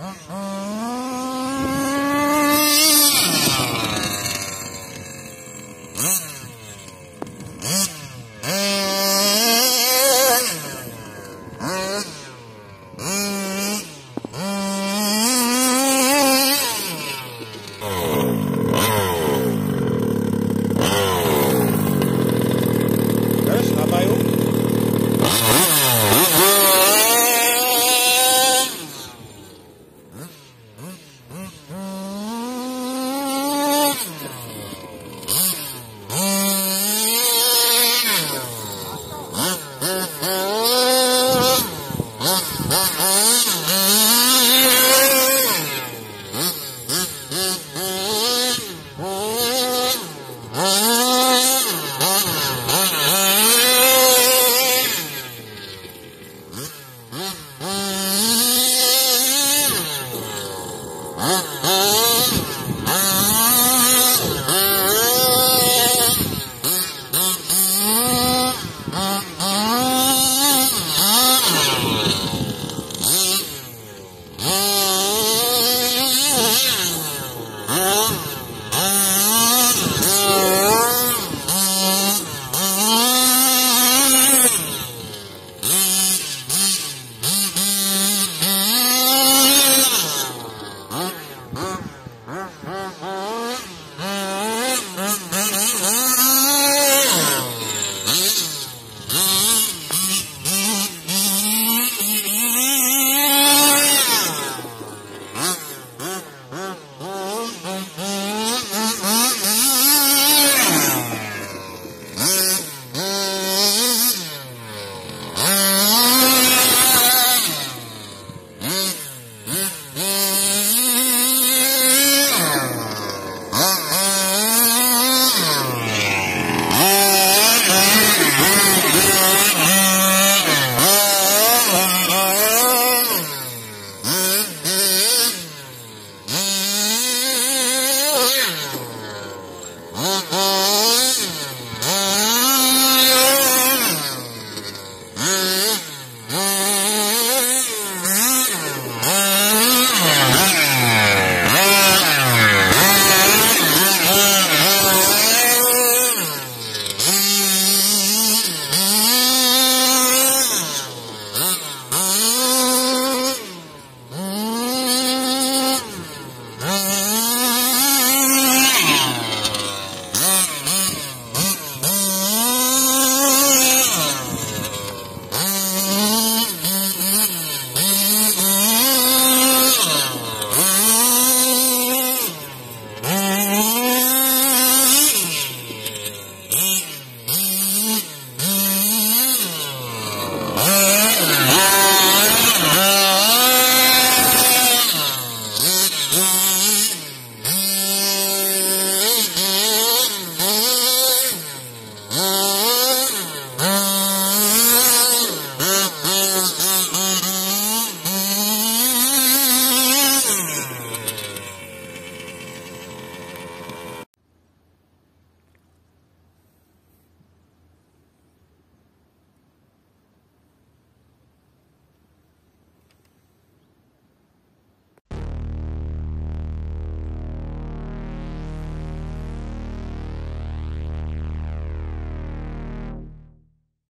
Uh-huh. Ah, ah. Mm-hmm.